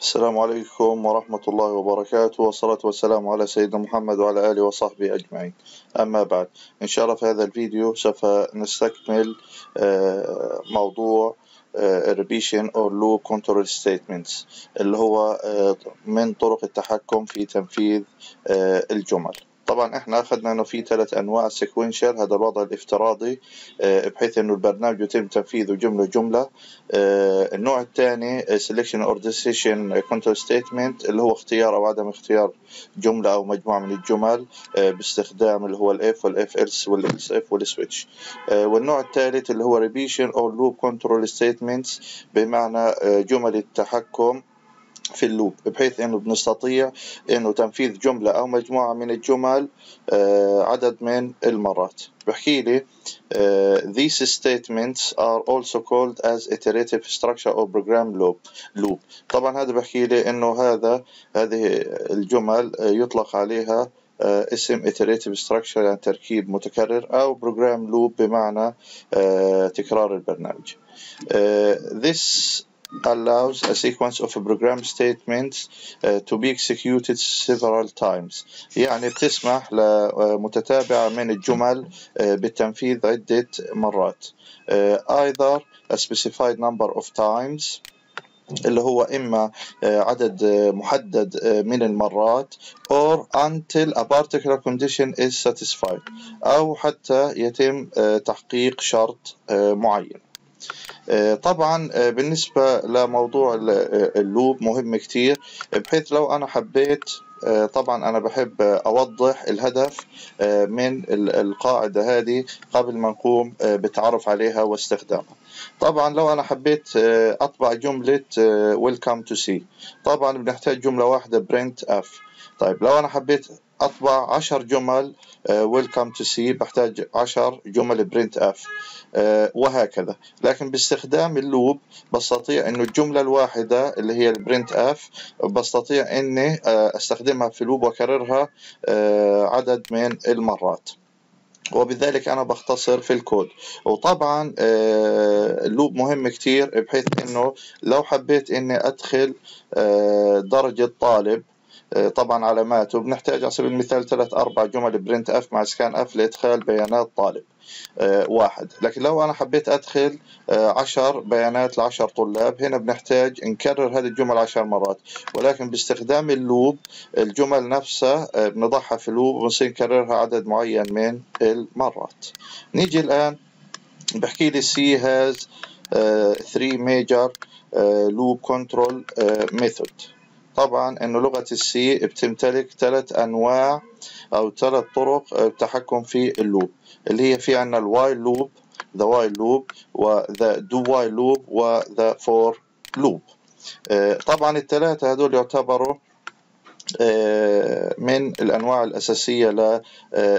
السلام عليكم ورحمة الله وبركاته والصلاة والسلام على سيدنا محمد وعلى آله وصحبه أجمعين. أما بعد إن شاء الله في هذا الفيديو سوف نستكمل آه، موضوع آه، revision or loop control statements اللي هو آه، من طرق التحكم في تنفيذ الجمل. طبعا إحنا أخذنا إنه في ثلاث أنواع. سيكونشال هذا الوضع الافتراضي آه، بحيث إنه البرنامج يتم تنفيذه جملة جملة. آه، النوع الثاني selection or decision control statement اللي هو اختيار أو عدم اختيار جملة أو مجموعة من الجمل آه، باستخدام اللي هو الاف والاف else والالس اف والسويتش والنوع الثالث اللي هو repetition or loop control statements بمعنى جمل التحكم في ال loop بحيث إنه بنستطيع إنه تنفيذ جملة أو مجموعة من الجمل آه، عدد من المرات. بحكي لي uh, these statements are also called as iterative structure or program loop. loop. طبعا هذا بحكي لي إنه هذا هذه الجمل يطلق عليها اسم iterative structure يعني تركيب متكرر أو program loop بمعنى تكرار البرنامج. this allows a sequence of program statements uh, to be executed several times يعني بتسمح لمتتابعة من الجمل uh, بالتنفيذ عدة مرات uh, either a specified number of times اللي هو إما عدد محدد من المرات or until a particular condition is satisfied أو حتى يتم تحقيق شرط معين آه، طبعا آه، بالنسبة لموضوع آه، ال loop مهم كتير بحيث لو أنا حبيت طبعا أنا بحب أوضح الهدف من القاعدة هذه قبل ما نقوم بالتعرف عليها واستخدامها. طبعا لو أنا حبيت أطبع جملة welcome to C. طبعا بنحتاج جملة واحدة printf. طيب لو أنا حبيت أطبع عشر جمل welcome to C بحتاج عشر جمل printf وهكذا. لكن باستخدام ال loop بستطيع إنه الجملة الواحدة اللي هي ال printf بستطيع إني آه، أستخدمها في loop وأكررها آه، عدد من المرات. وبذلك أنا بختصر في الكود. وطبعا آه، ال loop مهم كتير بحيث إنه لو حبيت إني أدخل درجة طالب آه، طبعا علاماته بنحتاج على سبيل المثال ثلاث أربع جمل printf مع scanf لإدخال بيانات طالب آه، واحد. لكن لو أنا حبيت أدخل آه، عشر بيانات لعشر طلاب هنا بنحتاج نكرر هذه الجمل عشر مرات. ولكن باستخدام اللوب الجمل نفسها بنضعها في اللوب ونصير نكررها عدد معين من المرات. نيجي الآن بحكي لي three major uh, loop control uh, method. طبعا إنه لغة السي بتمتلك ثلاث أنواع أو ثلاث طرق التحكم في ال loop اللي هي في عنا ال while loop the while loop و the do while loop و loop. آه، طبعا الثلاثة هذول يعتبروا من الأنواع الأساسية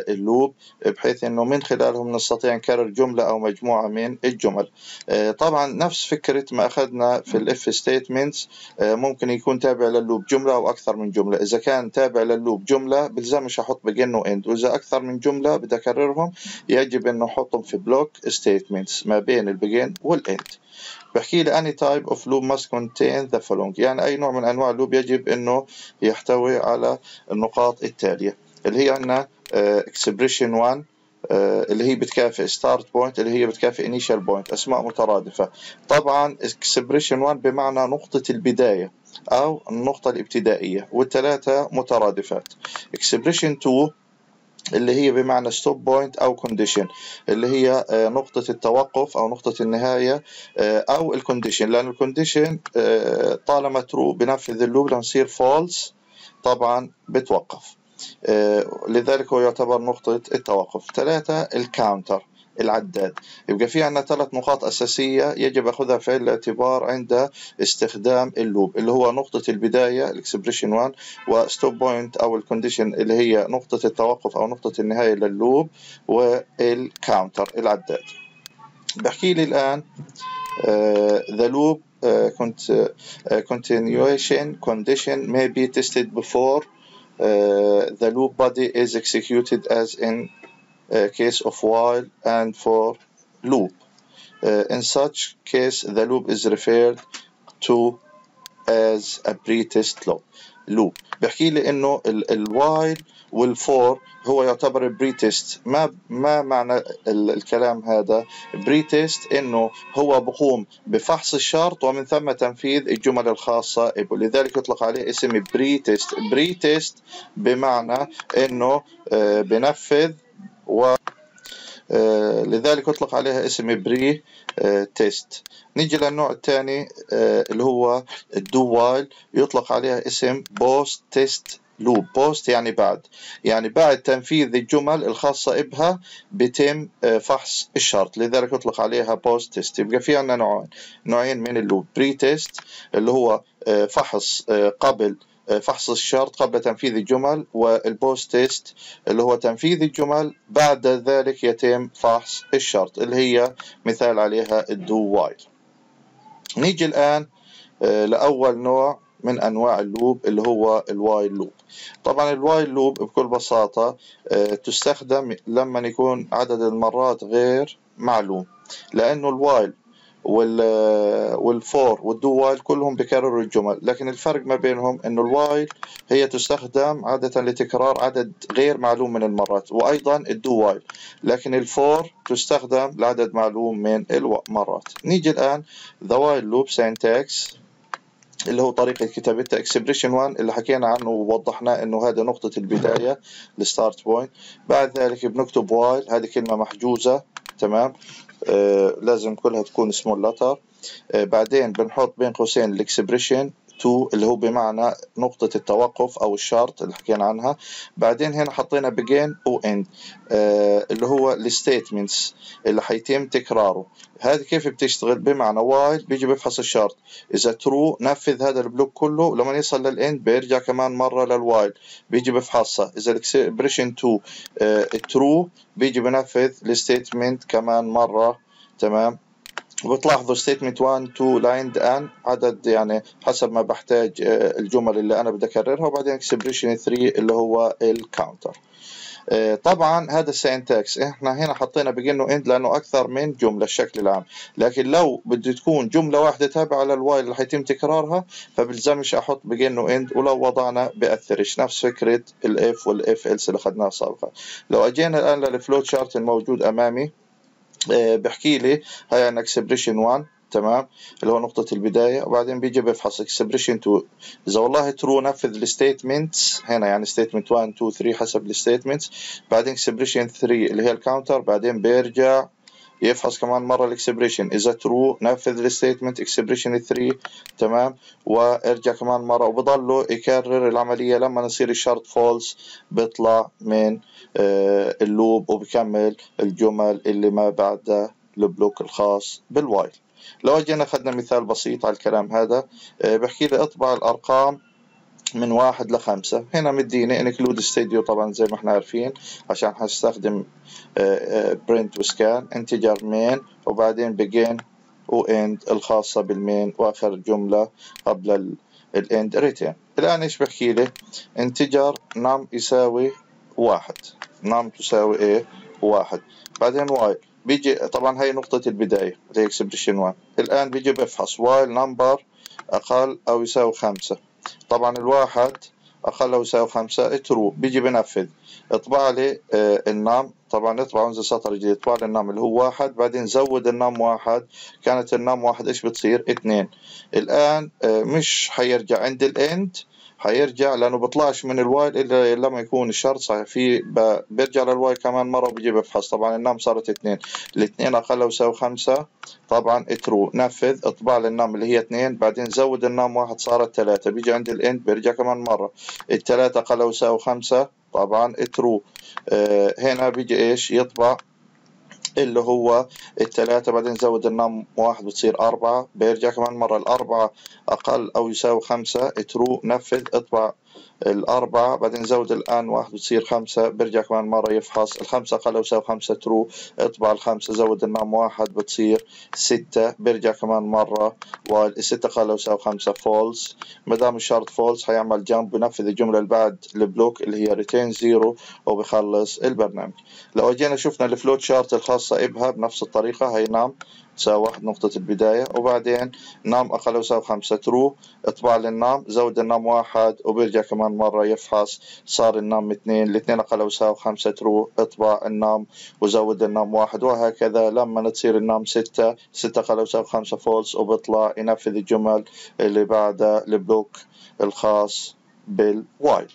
لل loop بحيث أنه من خلالهم نستطيع نكرر جملة أو مجموعة من الجمل. آه، طبعا نفس فكرة ما أخذنا في ال if statements آه، ممكن يكون تابع لل loop جملة أو أكثر من جملة. إذا كان تابع لل loop جملة بلزمش أحط begin و end وإذا أكثر من جملة بدي أكررهم يجب أنه أحطهم في block statements ما بين ال begin وال end بحكي لي any type of loop must contain the following. يعني أي نوع من أنواع ال loop يجب أنه يحتوي على النقاط التالية اللي هي عندنا uh, expression 1 uh, اللي هي بتكافئ start point اللي هي بتكافئ initial point أسماء مترادفة. طبعا expression 1 بمعنى نقطة البداية أو النقطة الابتدائية والثلاثة مترادفات. expression 2 اللي هي بمعنى stop point أو condition اللي هي آه، نقطة التوقف أو نقطة النهاية آه، أو ال condition لأن ال condition آه، طالما true بنفذ ال loop لما يصير false طبعا بتوقف. لذلك هو يعتبر نقطة التوقف. ثلاثة ال counter العداد. يبقى في عندنا ثلاث نقاط أساسية يجب أخذها في الاعتبار عند استخدام ال loop اللي هو نقطة البداية ال expression 1 وستوب بوينت أو الكونديشن اللي هي نقطة التوقف أو نقطة النهاية لللوب والكاونتر العداد. بحكي لي الآن uh, cont uh, continuation condition may be tested before uh, the loop body is executed as in case of while and for loop. Uh, in such case, the loop is referred to as a pre-test loop. بيحكي لي إنه ال while وال for هو يعتبر test ما ما معنى ال الكلام هذا؟ test إنه هو بقوم بفحص الشرط ومن ثم تنفيذ الجمل الخاصة لذلك يطلق عليه اسم pre-test بمعنى إنه آه، بنفذ و آه، لذلك يطلق عليها اسم pre test. نيجي للنوع الثاني آه، اللي هو ال do while يطلق عليها اسم post-test loop. post يعني بعد. يعني بعد تنفيذ الجمل الخاصة بها بيتم آه، فحص الشرط. لذلك يطلق عليها post-test. يبقى في عندنا نوعين. نوعين من ال loop. pre-test اللي هو فحص قبل فحص الشرط قبل تنفيذ الجمل وال post-test اللي هو تنفيذ الجمل بعد ذلك يتم فحص الشرط اللي هي مثال عليها ال do while نيجي الآن آه، لأول نوع من أنواع ال loop اللي هو ال while loop. طبعا ال while loop بكل بساطة آه، تستخدم لما يكون عدد المرات غير معلوم لأنه ال while وال for وال do while كلهم بكرروا الجمل. لكن الفرق ما بينهم إنه ال while هي تستخدم عادة لتكرار عدد غير معلوم من المرات وأيضا ال do while لكن ال for تستخدم لعدد معلوم من المرات. نيجي الآن the while loop syntax اللي هو طريقة كتابتها expression 1 اللي حكينا عنه ووضحنا إنه هذا نقطة البداية ال start point بعد ذلك بنكتب while هذه كلمة محجوزة تمام؟ لازم كلها تكون small letter آه بعدين بنحط بين قوسين ال expression. 2 اللي هو بمعنى نقطة التوقف أو الشرط اللي حكينا عنها. بعدين هنا حطينا begin و end آه اللي هو ال statements اللي حيتم تكراره. هذه كيف بتشتغل؟ بمعنى while بيجي بيفحص الشرط. إذا true نفذ هذا ال block كله. لما يصل لل end بيرجع كمان مرة لل while بيجي بفحصها إذا ال expression 2 آه true بيجي بنفذ ال statement كمان مرة. تمام؟ وبتلاحظوا statement 1 2 ل end n عدد يعني حسب ما بحتاج الجمل اللي أنا بدي أكررها وبعدين expression 3 اللي هو ال counter طبعا هذا ال syntax إحنا هنا حطينا begin end لأنه أكثر من جملة الشكل العام. لكن لو بدي تكون جملة واحدة تابعة لل while اللي حيتم تكرارها فبلزمش أحط begin end ولو وضعنا بأثرش نفس فكرة ال if وال if else اللي اخذناها سابقا لو أجينا الآن لل flowchart الموجود أمامي بحكي لي هاي عندنا expression 1 تمام؟ اللي هو نقطة البداية. وبعدين بيجي بيفحص expression 2 إذا والله true نفذ ال statements هنا يعني statement 1 2 3 حسب ال statements بعدين expression 3 اللي هي ال counter بعدين بيرجع يفحص كمان مرة ال expression. إذا true نفذ ال statement expression 3 تمام؟ وارجع كمان مرة. وبضله يكرر العملية لما يصير الشرط false بيطلع من آه ال loop وبكمل الجمل اللي ما بعد ال block الخاص بال while. لو اجينا أخذنا مثال بسيط على الكلام هذا آه بحكي لي أطبع الأرقام. من واحد لخمسة. هنا مديني include stdio طبعا زي ما إحنا عارفين عشان هستخدم print و scan integer main وبعدين begin و end الخاصة بال main وآخر جملة قبل ال end return الآن إيش بحكي لي؟ integer num يساوي واحد. num تساوي إيه واحد. بعدين واي بيجي طبعا هي نقطة البداية اللي هي expression 1 الآن بيجي بفحص while number أقل أو يساوي خمسة. طبعا الواحد أو يساوي خمسة true بيجي بنفذ. اطبع لي آه ال num. طبعا اطبع انزل سطر جديد. اطبع لي ال num. اللي هو واحد بعدين زود ال num واحد. كانت ال num واحد إيش بتصير؟ اثنين. الآن آه مش حيرجع. عند ال end حيرجع لأنه بيطلعش من ال while إلا لما يكون الشرط صحيح. في بيرجع لل while كمان مرة وبيجي بفحص طبعا ال num صارت اثنين. الاثنين أقل يساوي خمسة. طبعا true نفذ اطبع لل num اللي هي اثنين. بعدين زود ال num واحد صارت ثلاثة. بيجي عند ال end بيرجع كمان مرة. الثلاثة أقل يساوي خمسة. طبعا true آه هنا بيجي إيش؟ يطبع. اللي هو الثلاثة بعدين زود ال num واحد بتصير أربعة بيرجع كمان مرة الأربعة أقل أو يساوي خمسة true نفذ اطبع. الأربعة بعدين زود ال num واحد بتصير خمسة بيرجع كمان مرة يفحص. الخمسة أو يساوي خمسة true اطبع الخمسة زود ال num واحد بتصير ستة بيرجع كمان مرة. والستة أو يساوي خمسة false ما دام الشرط false حيعمل jump بنفذ الجملة اللي بعد ال block اللي هي return zero وبخلص البرنامج. لو أجينا شفنا ال flowchart الخاصة بها بنفس الطريقة هي num. تساوي واحد نقطة البداية وبعدين num أقل أو يساوي خمسة true اطبع لل num زود ال num واحد وبيرجع كمان مرة يفحص صار ال num اثنين الاثنين أقل أو يساوي خمسة true اطبع ال num وزود ال num واحد وهكذا لما تصير ال num ستة ستة أقل أو يساوي خمسة false وبيطلع ينفذ الجمل اللي بعدها ال block الخاص بال while.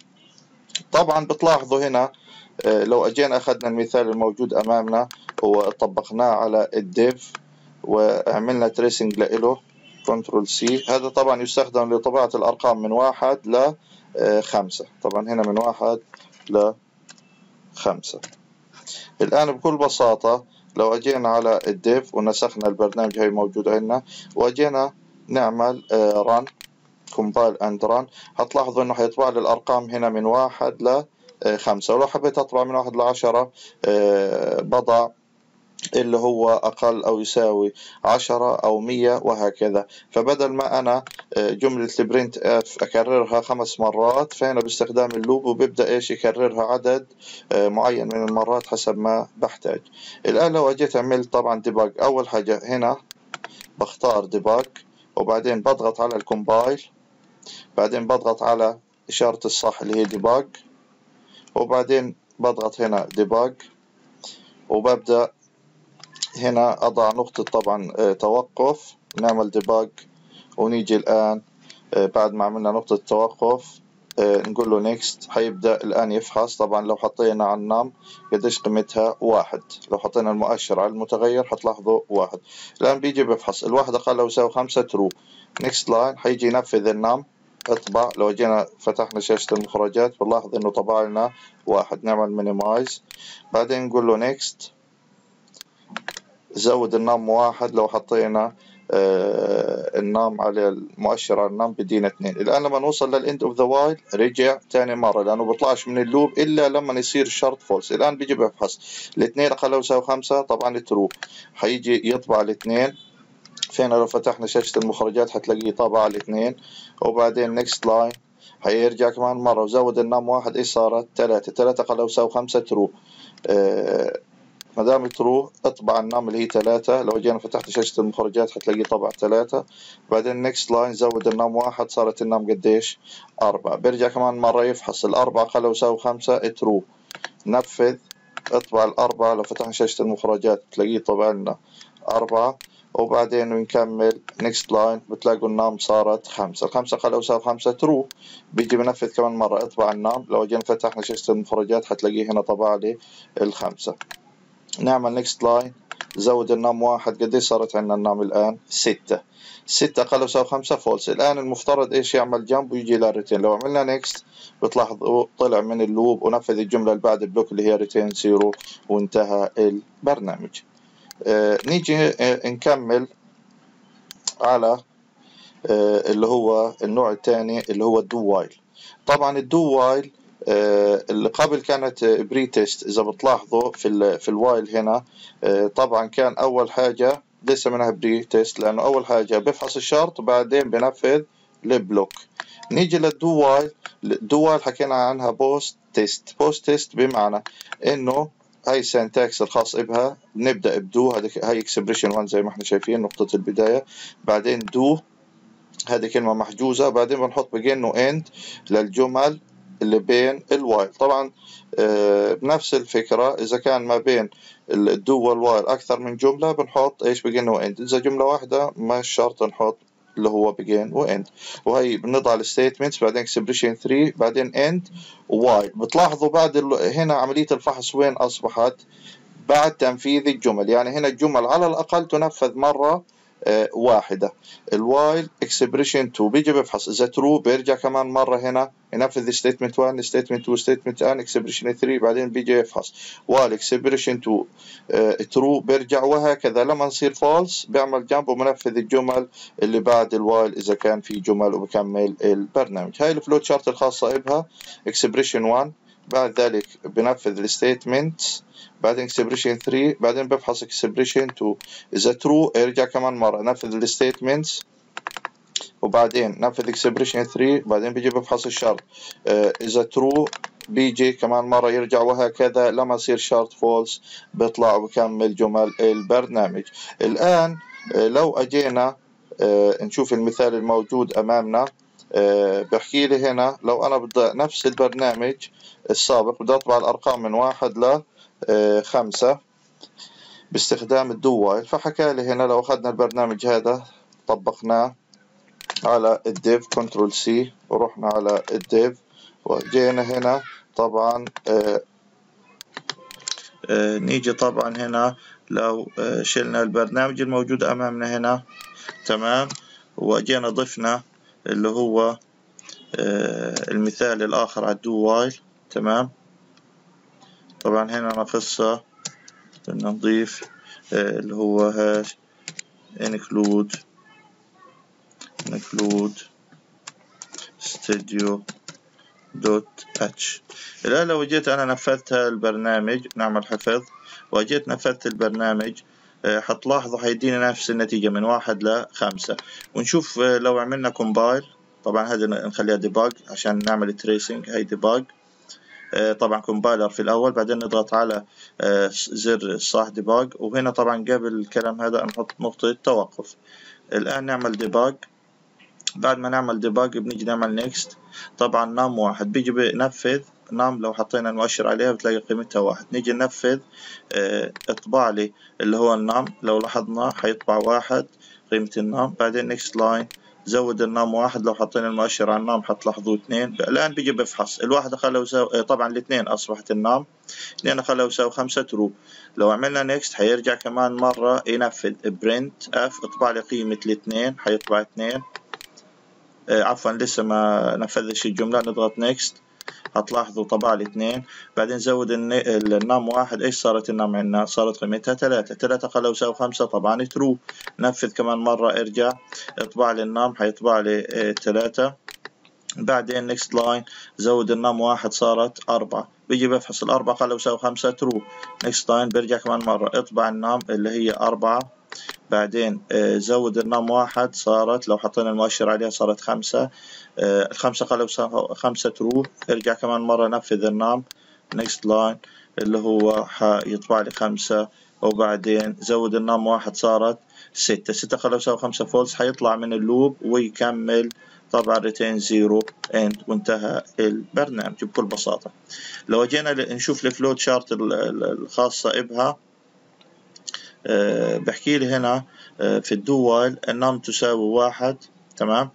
طبعا بتلاحظوا هنا آه، لو أجينا أخذنا المثال الموجود أمامنا وطبقناه على ال Dev. وعملنا tracing له control C هذا طبعا يستخدم لطباعة الأرقام من واحد لخمسة آه، طبعا هنا من واحد لخمسة الآن بكل بساطة لو أجينا على ال Dev ونسخنا البرنامج هاي موجود عندنا وأجينا نعمل run compile and run هتلاحظوا إنه حيطبع لي الأرقام هنا من واحد لخمسة ولو حبيت أطبع من واحد لعشرة آه، بضع اللي هو أقل أو يساوي عشرة أو مية وهكذا. فبدل ما أنا آه، جملة ال printf أكررها خمس مرات فهنا باستخدام ال loop وبيبدأ إيش؟ يكررها عدد آه، معين من المرات حسب ما بحتاج. الآن لو أجيت عملت طبعا debug أول حاجة هنا بختار debug وبعدين بضغط على ال compile بعدين بضغط على إشارة الصح اللي هي debug وبعدين بضغط هنا debug وببدأ هنا أضع نقطة طبعا آه، توقف. نعمل debug ونيجي الآن آه، بعد ما عملنا نقطة توقف آه، نقول له next حيبدأ الآن يفحص. طبعا لو حطينا على ال num قديش قيمتها؟ واحد. لو حطينا المؤشر على المتغير حتلاحظوا واحد. الآن بيجي بيفحص. الواحد أقل أو يساوي خمسة true next line حيجي ينفذ ال num اطبع. لو جينا فتحنا شاشة المخرجات بنلاحظ إنه طبع لنا واحد. نعمل minimize بعدين نقول له next زود ال num واحد لو حطينا آه ال num على المؤشر على ال num بدينا اثنين. الآن لما نوصل لل end of the while رجع ثاني مرة لأنه بيطلعش من ال loop إلا لما يصير الشرط false الآن بيجي بيفحص الاثنين أقل أو يساوي خمسة طبعا true حيجي يطبع الاثنين. فين لو فتحنا شاشة المخرجات حتلاقيه طابع الاثنين. وبعدين next line حيرجع كمان مرة. وزود ال num واحد إيش صارت؟ ثلاثة. ثلاثة أقل أو يساوي خمسة true آه ما دام true اطبع ال num اللي هي ثلاثة. لو جينا فتحت شاشة المخرجات حتلاقيه طبع ثلاثة. بعدين next line زود ال num واحد صارت ال num قديش؟ أربعة. بيرجع كمان مرة يفحص. الأربعة أقل أو يساوي خمسة true نفذ. اطبع الأربعة. لو فتحنا شاشة المخرجات تلاقيه طبع لنا أربعة. وبعدين نكمل next line بتلاقوا ال num صارت خمسة. الخمسة أو يساوي خمسة true بيجي بنفذ كمان مرة. اطبع ال num لو جينا فتحنا شاشة المخرجات حتلاقيه هنا طبع لي الخمسة. نعمل next line زود ال num واحد. قديش صارت عندنا ال num الآن؟ ستة. ستة أو يساوي خمسة false الآن المفترض إيش؟ يعمل jump ويجي لل return لو عملنا next بتلاحظوا طلع من ال loop ونفذ الجملة اللي بعد ال block اللي هي return zero وانتهى البرنامج. آه، نيجي آه، نكمل على آه، اللي هو النوع الثاني اللي هو ال do while طبعا ال do while اللي قبل كانت pre-test إذا بتلاحظوا في ال في ال while هنا طبعا كان أول حاجة لسه منها pre-test لأنه أول حاجة بفحص الشرط وبعدين بنفذ ال block نيجي لل do while ال do while حكينا عنها post-test post-test بمعنى إنه هاي ال syntax الخاص بها نبدأ ب do هاي expression 1 زي ما إحنا شايفين نقطة البداية. بعدين do هذه كلمة محجوزة. بعدين بنحط begin end للجمل. اللي بين ال while طبعا آه، بنفس الفكرة إذا كان ما بين ال do وال while أكثر من جملة بنحط إيش begin و end إذا جملة واحدة ما شرط نحط اللي هو begin و end. وهي بنضع ال statements بعدين expression 3 بعدين end while بتلاحظوا بعد هنا عملية الفحص وين أصبحت؟ بعد تنفيذ الجمل. يعني هنا الجمل على الأقل تنفذ مرة آه، واحدة. ال while expression 2 بيجي بيفحص. اذا true بيرجع كمان مرة هنا. ينفذ statement 1 statement 2 statement n expression 3 بعدين بيجي يفحص. while expression 2 true بيرجع وهكذا. لما نصير false بيعمل jump ومنفذ الجمل اللي بعد ال while إذا كان في جمل وبكمل البرنامج. هاي ال flowchart الخاصة بها. expression 1 بعد ذلك بنفذ ال statement بعدين expression 3 بعدين بفحص expression 2 اذا true ارجع كمان مرة. نفذ ال statements وبعدين نفذ expression 3 بعدين بيجي بفحص الشرط. اذا true بيجي كمان مرة يرجع وهكذا. لما يصير شرط false بيطلع وبكمل جمل البرنامج. الآن لو أجينا نشوف المثال الموجود أمامنا. بحكي لي هنا لو أنا بدي نفس البرنامج السابق بدي أطبع الأرقام من واحد لخمسة باستخدام ال do while فحكى لي هنا لو أخذنا البرنامج هذا طبقناه على ال Dev control C ورحنا على ال Dev وجينا هنا طبعا آه آه نيجي طبعا هنا لو آه شلنا البرنامج الموجود أمامنا هنا تمام وجينا ضفنا اللي هو المثال الآخر على الدو وايل تمام؟ طبعا هنا ناقصها بدنا نضيف اللي هو هاش include include studio dot h الآن لو جيت أنا نفذت البرنامج نعمل حفظ وجيت نفذت البرنامج حتلاحظوا حيدينا نفس النتيجة من واحد لخمسة ونشوف لو عملنا compile طبعا هذا نخليها debug عشان نعمل tracing هاي debug طبعا compiler في الأول بعدين نضغط على زر صح debug وهنا طبعا قبل الكلام هذا نحط نقطة توقف الآن نعمل debug بعد ما نعمل debug بنيجي نعمل next طبعا num واحد. بيجي بنفذ. num لو حطينا المؤشر عليها بتلاقي قيمتها واحد. نيجي ننفذ آه اطبع لي اللي هو ال num لو لاحظنا حيطبع واحد قيمة ال num بعدين next line زود ال num واحد. لو حطينا المؤشر على ال num حتلاحظوا اثنين. الآن بيجي بفحص. الواحد أقل أو يساوي طبعا الاثنين أصبحت ال num اثنين أقل أو يساوي خمسة true لو عملنا next حيرجع كمان مرة ينفذ. printf اطبع لي قيمة الاثنين. حيطبع اثنين. آه عفوا لسه ما نفذش الجملة نضغط next هتلاحظوا طبع لي اثنين بعدين زود ال num واحد. إيش صارت ال num عندنا؟ صارت قيمتها ثلاثة. ثلاثة أقل أو يساوي خمسة. طبعا true نفذ كمان مرة. ارجع. اطبع لي حيطبع لي ثلاثة. بعدين next line زود ال num واحد. صارت أربعة. بيجي بفحص الأربعة أقل أو يساوي خمسة. true next line برجع كمان مرة. اطبع ال num اللي هي أربعة. بعدين زود ال num واحد صارت لو حطينا المؤشر عليها صارت خمسة. الخمسة أقل أو خمسة true ارجع كمان مرة نفذ ال num. next line اللي هو حيطبع لي خمسة. وبعدين زود ال num واحد صارت ستة. ستة أقل أو يساوي خمسة false حيطلع من ال loop ويكمل طبعا return zero end وانتهى البرنامج بكل بساطة. لو جينا نشوف ال flowchart الخاصة بها بحكي لي هنا أه في ال do ال num تساوي واحد تمام؟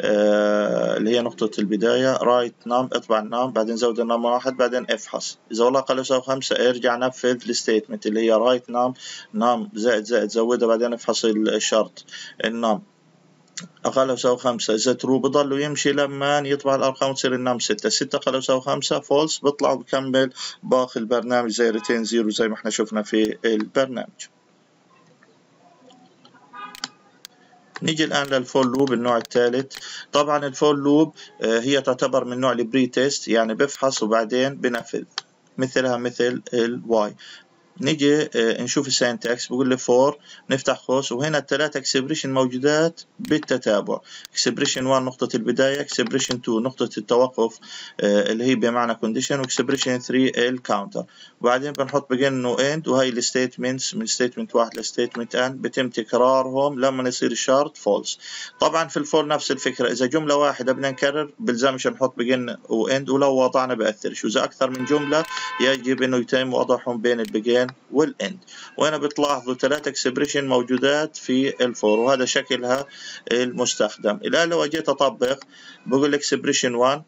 أه اللي هي نقطة البداية write num اطبع ال num بعدين زود ال num واحد بعدين افحص. إذا والله أقل يساوي خمسة ارجع نفذ ال statement اللي هي write num num زائد زائد زودها بعدين افحص الشرط ال num أقل يساوي خمسة إذا true بضلوا يمشي لما يطبع الأرقام تصير ال num ستة. ستة أقل يساوي خمسة false بيطلع وبكمل باقي البرنامج زي return zero زي ما إحنا شفنا في البرنامج. نيجي الآن لل for loop النوع الثالث. طبعا ال for loop هي تعتبر من نوع ال pre-test يعني بفحص وبعدين بنفذ مثلها مثل الواي نيجي نشوف ال syntax. بقول لي for نفتح قوس وهنا الثلاث expression موجودات بالتتابع. expression 1 نقطة البداية expression 2 نقطة التوقف اللي هي بمعنى condition و expression 3 ال counter وبعدين بنحط begin end وهي ال statements من statement واحد ل statement n بتم تكرارهم لما يصير الشرط false طبعا في ال for نفس الفكرة. إذا جملة واحدة بدنا نكرر بلزمش نحط begin و end ولو وضعنا بأثرش واذا أكثر من جملة يجب إنه يتم وضعهم بين ال begin وال end وهنا بتلاحظوا ثلاث expression موجودات في ال for وهذا شكلها المستخدم. الان لو اجيت أطبق بقول expression 1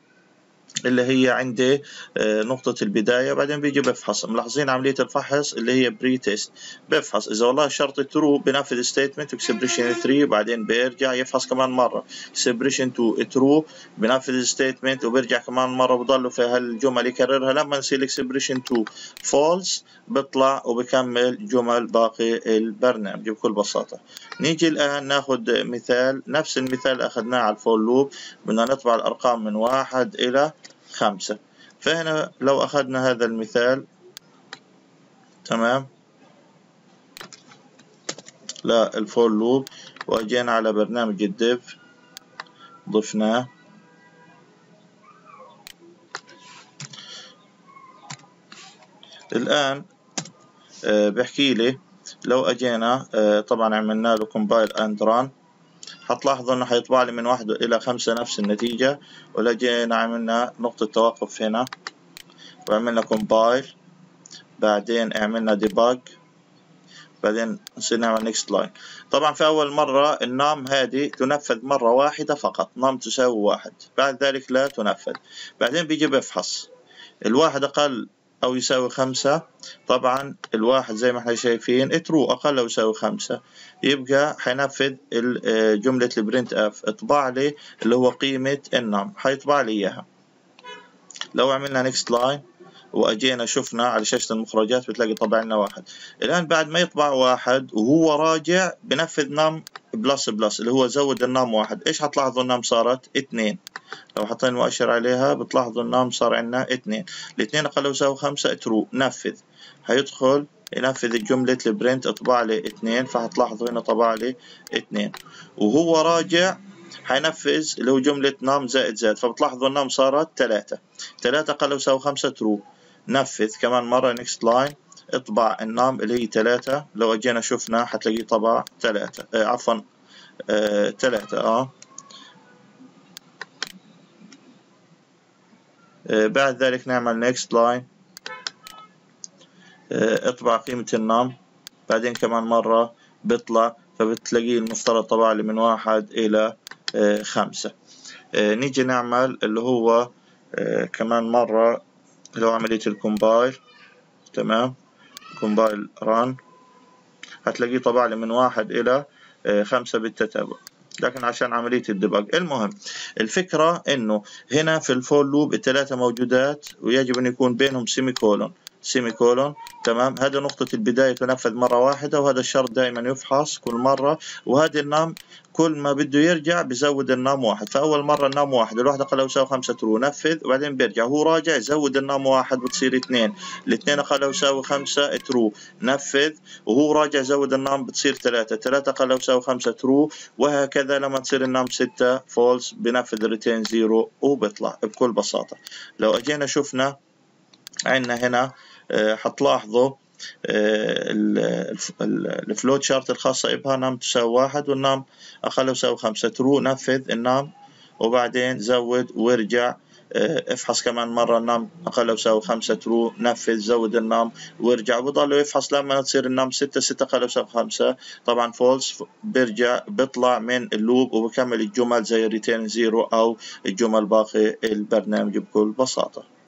اللي هي عندي نقطة البداية بعدين بيجي بفحص. ملاحظين عملية الفحص اللي هي pre-test بفحص. إذا والله شرط true بنفذ statement expression 3 بعدين بيرجع يفحص كمان مرة. expression 2 true بنفذ statement وبيرجع كمان مرة. بضله في هالجمل يكررها. لما نصير expression 2 false بيطلع وبكمل جمل باقي البرنامج بكل بساطة. نيجي الآن ناخذ مثال. نفس المثال أخذناه على ال for loop. بدنا نطبع الأرقام من واحد إلى خمسة. فهنا لو أخذنا هذا المثال تمام؟ لا ال for loop وأجينا على برنامج ال Dev ضفناه. الآن بحكي لي لو أجينا آه، طبعا عملنا له compile and run هتلاحظوا إنه حيطبع لي من واحد إلى خمسة نفس النتيجة ولو جينا عملنا نقطة توقف هنا. وعملنا compile بعدين عملنا debug بعدين نصير نعمل next line طبعا في أول مرة ال num هذه تنفذ مرة واحدة فقط. num تساوي واحد. بعد ذلك لا تنفذ. بعدين بيجي بيفحص. الواحد أقل أو يساوي خمسة. طبعا الواحد زي ما إحنا شايفين true أقل أو يساوي خمسة. يبقى حينفذ جملة ال printf اطبع لي اللي هو قيمة ال num حيطبع لي إياها. لو عملنا next line وأجينا شفنا على شاشة المخرجات بتلاقي طبع لنا واحد. الآن بعد ما يطبع واحد وهو راجع بنفذ num plus plus اللي هو زود ال num واحد. إيش هتلاحظوا ال num صارت؟ اثنين. لو حطينا مؤشر عليها بتلاحظوا ال num صار عندنا اثنين. الاثنين أقل يساوي خمسة true نفذ. هيدخل ينفذ جملة ال print اطبع لي اثنين فهتلاحظوا هنا طبع لي اثنين. وهو راجع حينفذ اللي هو جملة num زائد زائد فبتلاحظوا ال num صارت ثلاثة. ثلاثة أقل يساوي خمسة true نفذ. كمان مرة next line اطبع ال num اللي هي ثلاثة لو اجينا شفنا حتلاقيه طبع ثلاثة آه عفوا ثلاثة آه. آه بعد ذلك نعمل next line آه اطبع قيمة ال num. بعدين كمان مرة بيطلع فبتلاقيه المفترض طبع لي من واحد إلى خمسة. نيجي نعمل اللي هو كمان مرة اللي هو عملية ال compile تمام؟ compile run. هتلاقيه طبع لي من واحد إلى خمسة بالتتابع. لكن عشان عملية ال debug. المهم الفكرة إنه هنا في ال for loop الثلاثة موجودات ويجب أن يكون بينهم semicolon semicolon تمام؟ هذه نقطة البداية تنفذ مرة واحدة وهذا الشرط دائما يفحص كل مرة. وهذه ال num كل ما بده يرجع بزود ال num واحد. فأول مرة ال num واحد الواحد أقل يساوي خمسة true نفذ وبعدين بيرجع. هو راجع يزود ال num واحد بتصير اثنين. الاثنين أقل يساوي خمسة true نفذ. وهو راجع يزود ال num بتصير ثلاثة. ثلاثة أقل يساوي خمسة true وهكذا لما تصير ال num ستة false بنفذ ال return zero وبيطلع بكل بساطة. لو أجينا شفنا عندنا هنا حتلاحظوا ال flowchart الخاصة بها num تساوي واحد وال num أقل يساوي خمسة. true نفذ ال num وبعدين زود وارجع افحص كمان مرة ال num أقل يساوي خمسة. true نفذ زود ال num وارجع. وبضل يفحص لما تصير ال num ستة ستة أقل يساوي خمسة. طبعا false بيرجع بيطلع من ال loop وبكمل الجمل زي return zero أو الجمل باقي البرنامج بكل بساطة.